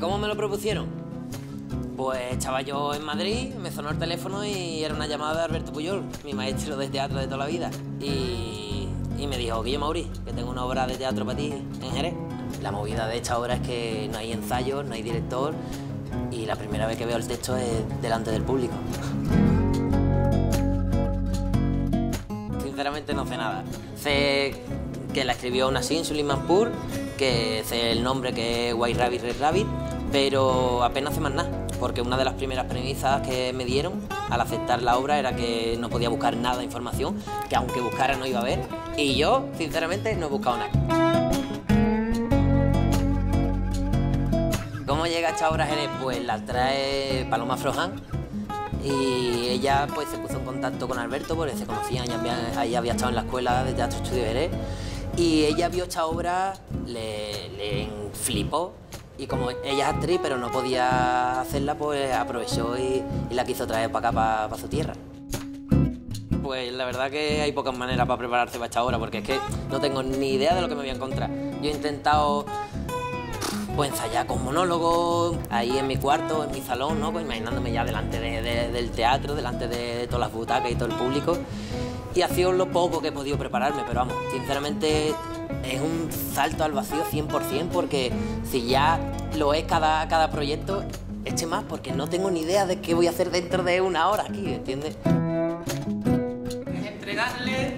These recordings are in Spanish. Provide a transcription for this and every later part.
¿Cómo me lo propusieron? Pues estaba yo en Madrid, me sonó el teléfono y era una llamada de Alberto Puyol, mi maestro de teatro de toda la vida. Y, me dijo, Guillermo Mauri, que tengo una obra de teatro para ti en Jerez. La movida de esta obra es que no hay ensayos, no hay director y la primera vez que veo el texto es delante del público. Sinceramente no sé nada. Sé que la escribió Nassim Suleimanpur, que sé el nombre que es White Rabbit Red Rabbit, pero apenas sé más nada, porque una de las primeras premisas que me dieron al aceptar la obra era que no podía buscar nada de información, que aunque buscara no iba a ver, y yo, sinceramente, no he buscado nada. ¿Cómo llega esta obra a Jerez? Pues la trae Paloma Froján, y ella pues se puso en contacto con Alberto porque se conocían, ella había, ella había estado en la escuela de Teatro Estudio Jerez y ella vio esta obra, le flipó y como ella es actriz pero no podía hacerla pues aprovechó y, y la quiso traer para acá, para, su tierra. Pues la verdad que hay pocas maneras para prepararse para esta obra porque es que no tengo ni idea de lo que me voy a encontrar. Yo he intentado pues ensayar con monólogos, ahí en mi cuarto, en mi salón, ¿no? Pues imaginándome ya delante de- de- del teatro, delante de, de todas las butacas y todo el público. Y ha sido lo poco que he podido prepararme, pero vamos, sinceramente es un salto al vacío 100% porque si ya lo es cada, cada proyecto, eche más porque no tengo ni idea de qué voy a hacer dentro de una hora aquí, ¿entiendes? es entregarle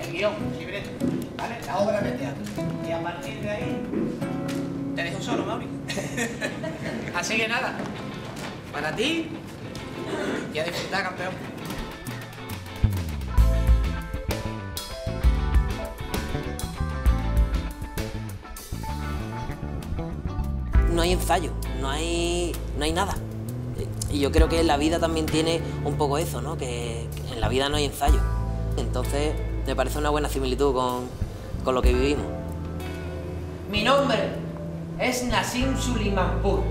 el guion, el libreto, ¿vale? La obra de teatro. Y a partir de ahí te dejo solo, Mauri. Así que nada, para ti y a disfrutar, campeón. No hay ensayo, no hay, no hay nada. Y yo creo que la vida también tiene un poco eso, ¿no? Que en la vida no hay ensayo. Entonces, me parece una buena similitud con, con lo que vivimos. Mi nombre es Nassim Sulimanpur.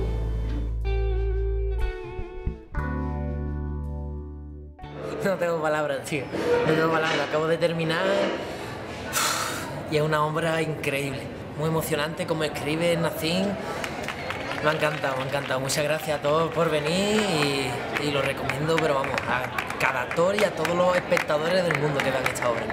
No tengo palabras, tío. No tengo palabras. Acabo de terminar y es una obra increíble. Muy emocionante como escribe Nassim. Me ha encantado, me ha encantado. Muchas gracias a todos por venir y, lo recomiendo, pero vamos, a cada actor y a todos los espectadores del mundo que vean esta obra.